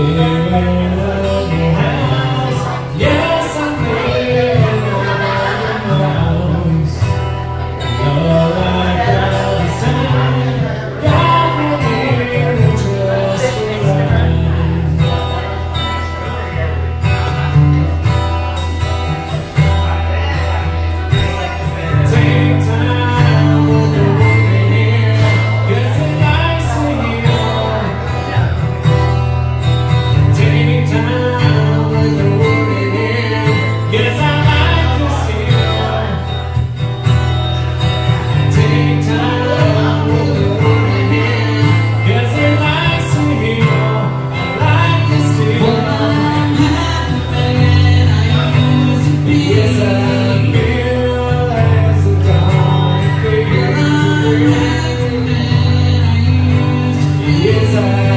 Amen. inside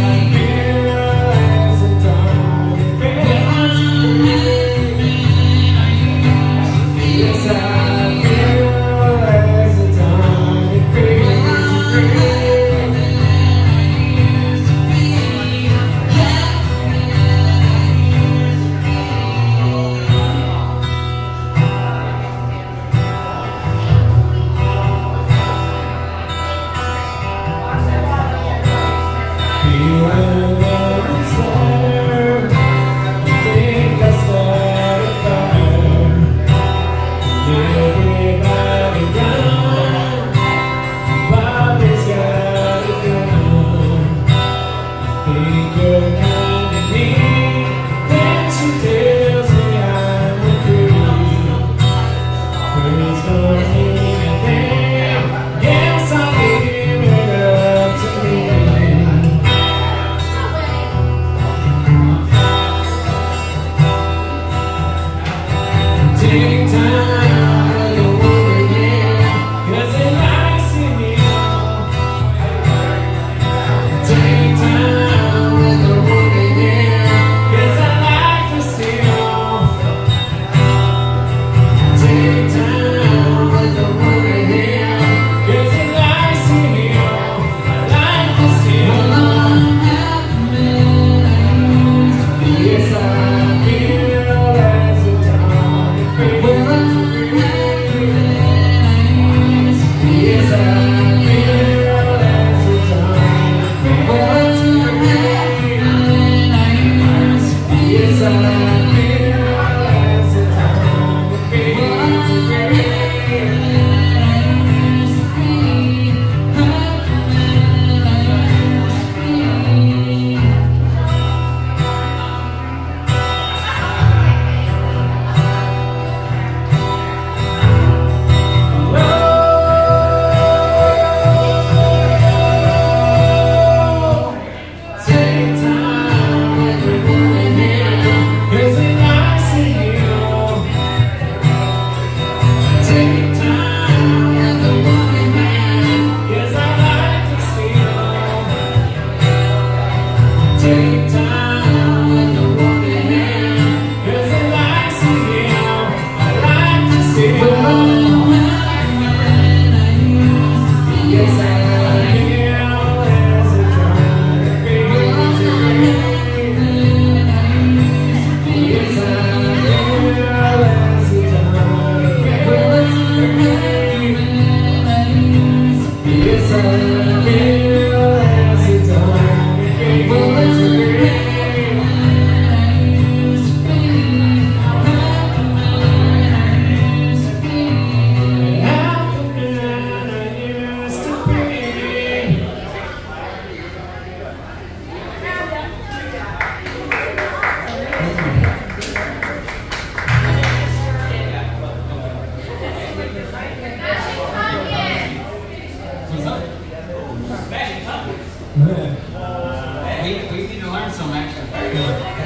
And we we need to learn some other